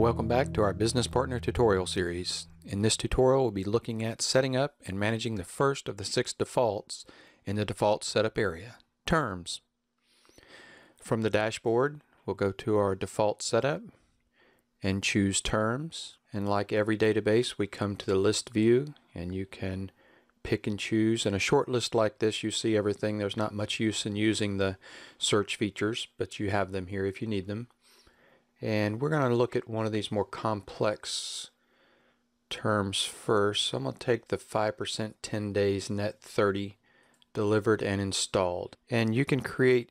Welcome back to our Business Partner tutorial series. In this tutorial, we'll be looking at setting up and managing the first of the six defaults in the default setup area, terms. From the dashboard, we'll go to our default setup and choose terms. And like every database, we come to the list view and you can pick and choose. In a short list like this, you see everything. There's not much use in using the search features, but you have them here if you need them. And we're going to look at one of these more complex terms first. So I'm going to take the 5% 10 days net 30 delivered and installed. And you can create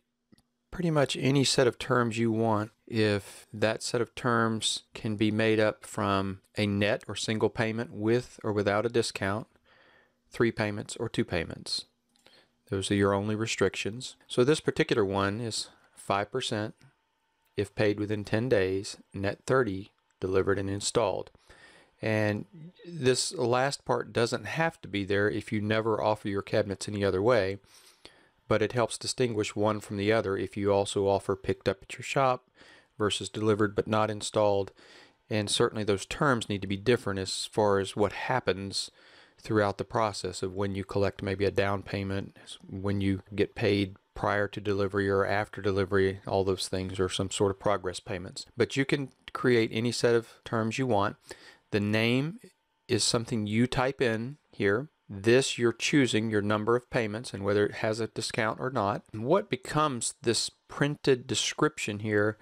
pretty much any set of terms you want if that set of terms can be made up from a net or single payment with or without a discount, three payments or two payments. Those are your only restrictions. So this particular one is 5% if paid within 10 days, net 30 delivered and installed. And this last part doesn't have to be there if you never offer your cabinets any other way, but it helps distinguish one from the other if you also offer picked up at your shop versus delivered but not installed. And certainly those terms need to be different as far as what happens throughout the process of when you collect maybe a down payment, when you get paid prior to delivery or after delivery, all those things are some sort of progress payments. But you can create any set of terms you want. The name is something you type in here. This you're choosing your number of payments and whether it has a discount or not. And what becomes this printed description here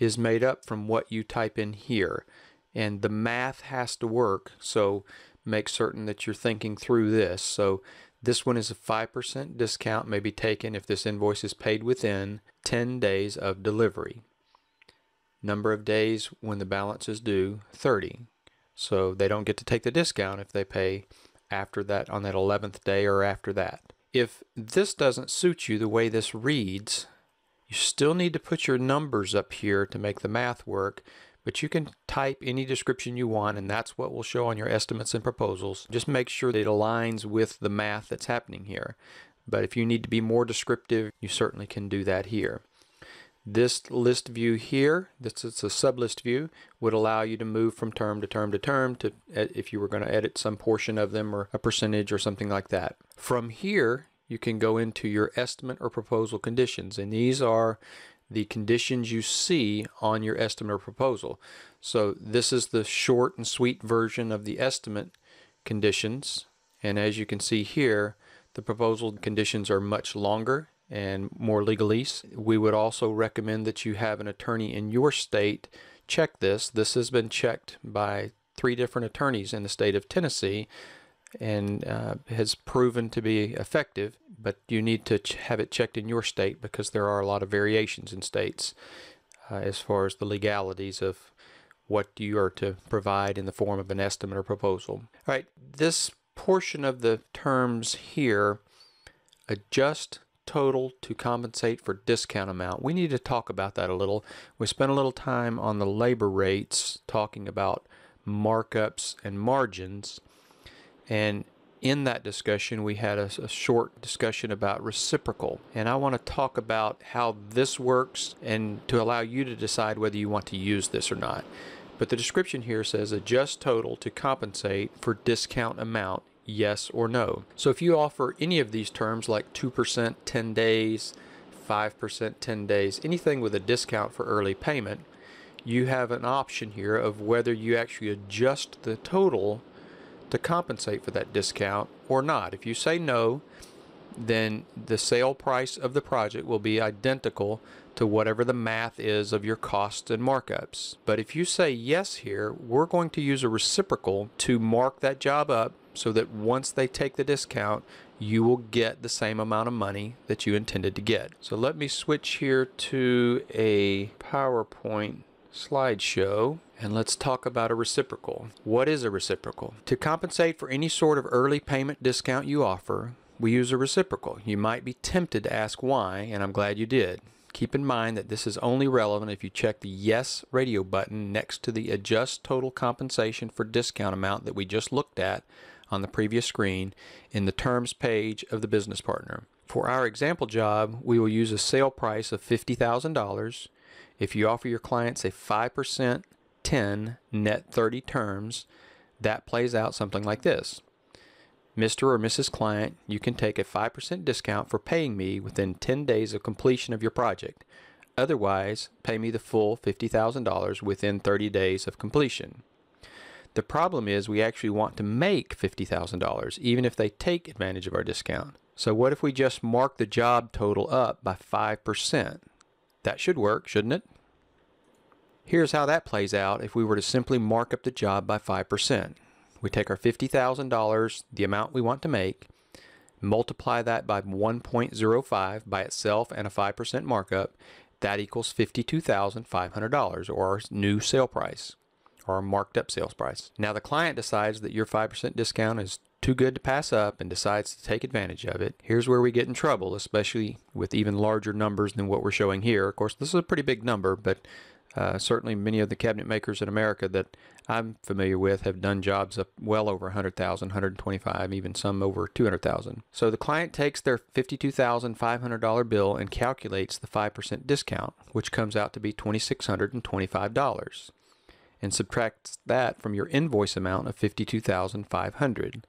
is made up from what you type in here. And the math has to work, so make certain that you're thinking through this. So this one is a 5% discount may be taken if this invoice is paid within 10 days of delivery. Number of days when the balance is due, 30. So they don't get to take the discount if they pay after that on that 11th day or after that. If this doesn't suit you the way this reads, you still need to put your numbers up here to make the math work but you can type any description you want and that's what will show on your estimates and proposals. Just make sure that it aligns with the math that's happening here. But if you need to be more descriptive, you certainly can do that here. This list view here, this is a sublist view, would allow you to move from term to term to term to if you were going to edit some portion of them or a percentage or something like that. From here, you can go into your estimate or proposal conditions and these are the conditions you see on your estimate or proposal. So this is the short and sweet version of the estimate conditions. And as you can see here, the proposal conditions are much longer and more legalese. We would also recommend that you have an attorney in your state check this. This has been checked by three different attorneys in the state of Tennessee and uh, has proven to be effective, but you need to have it checked in your state because there are a lot of variations in states uh, as far as the legalities of what you are to provide in the form of an estimate or proposal. All right, this portion of the terms here, adjust total to compensate for discount amount. We need to talk about that a little. We spent a little time on the labor rates talking about markups and margins. And in that discussion, we had a, a, short discussion about reciprocal. And I want to talk about how this works and to allow you to decide whether you want to use this or not. But the description here says adjust total to compensate for discount amount, yes or no. So if you offer any of these terms like 2% 10 days, 5% 10 days, anything with a discount for early payment, you have an option here of whether you actually adjust the total to compensate for that discount or not. If you say no, then the sale price of the project will be identical to whatever the math is of your costs and markups. But if you say yes here, we're going to use a reciprocal to mark that job up so that once they take the discount, you will get the same amount of money that you intended to get. So let me switch here to a PowerPoint slideshow and let's talk about a reciprocal. What is a reciprocal? To compensate for any sort of early payment discount you offer, we use a reciprocal. You might be tempted to ask why, and I'm glad you did. Keep in mind that this is only relevant if you check the Yes radio button next to the Adjust Total Compensation for Discount amount that we just looked at on the previous screen in the Terms page of the Business Partner. For our example job, we will use a sale price of $50,000 if you offer your clients a 5% 10, net 30 terms, that plays out something like this. Mr. or Mrs. Client, you can take a 5% discount for paying me within 10 days of completion of your project. Otherwise, pay me the full $50,000 within 30 days of completion. The problem is we actually want to make $50,000 even if they take advantage of our discount. So what if we just mark the job total up by 5%? That should work, shouldn't it? Here's how that plays out if we were to simply mark up the job by 5%. We take our $50,000, the amount we want to make, multiply that by 1.05 by itself and a 5% markup, that equals $52,500 or our new sale price or our marked up sales price. Now the client decides that your 5% discount is too good to pass up and decides to take advantage of it. Here's where we get in trouble, especially with even larger numbers than what we're showing here. Of course, this is a pretty big number, but uh, certainly many of the cabinet makers in America that I'm familiar with have done jobs up well over 100,000, 125, even some over 200,000. So the client takes their $52,500 bill and calculates the 5% discount, which comes out to be $2,625 and subtracts that from your invoice amount of 52500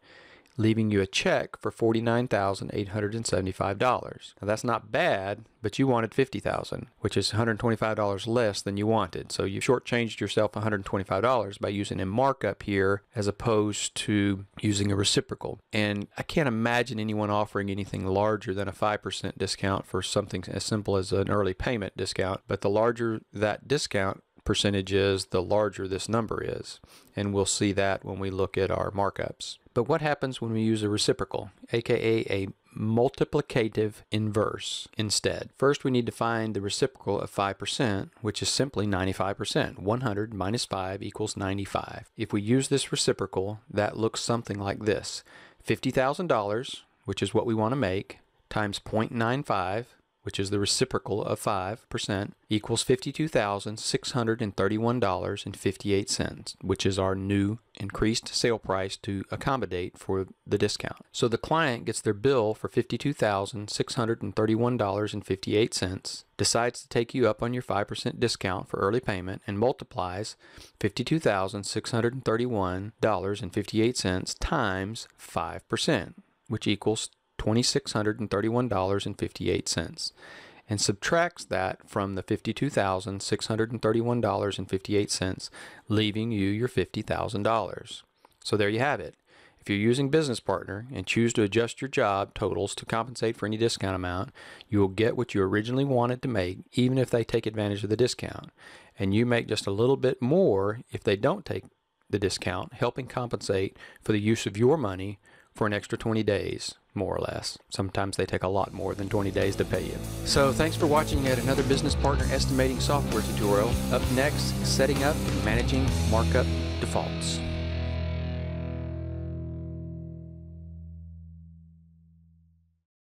leaving you a check for $49,875. Now that's not bad, but you wanted 50,000, which is $125 less than you wanted. So you shortchanged yourself $125 by using a markup here as opposed to using a reciprocal. And I can't imagine anyone offering anything larger than a 5% discount for something as simple as an early payment discount, but the larger that discount percentage is, the larger this number is. And we'll see that when we look at our markups. But what happens when we use a reciprocal, aka a multiplicative inverse instead? First, we need to find the reciprocal of 5%, which is simply 95%. 100 minus 5 equals 95. If we use this reciprocal, that looks something like this. $50,000, which is what we want to make, times 0.95 which is the reciprocal of 5%, equals $52,631.58, which is our new increased sale price to accommodate for the discount. So the client gets their bill for $52,631.58, decides to take you up on your 5% discount for early payment, and multiplies $52,631.58 times 5%, which equals $2,631.58 and subtracts that from the $52,631.58, leaving you your $50,000. So there you have it. If you're using Business Partner and choose to adjust your job totals to compensate for any discount amount, you will get what you originally wanted to make, even if they take advantage of the discount. And you make just a little bit more if they don't take the discount, helping compensate for the use of your money for an extra 20 days, more or less. Sometimes they take a lot more than 20 days to pay you. So thanks for watching yet another business partner estimating software tutorial. Up next, setting up and managing markup defaults.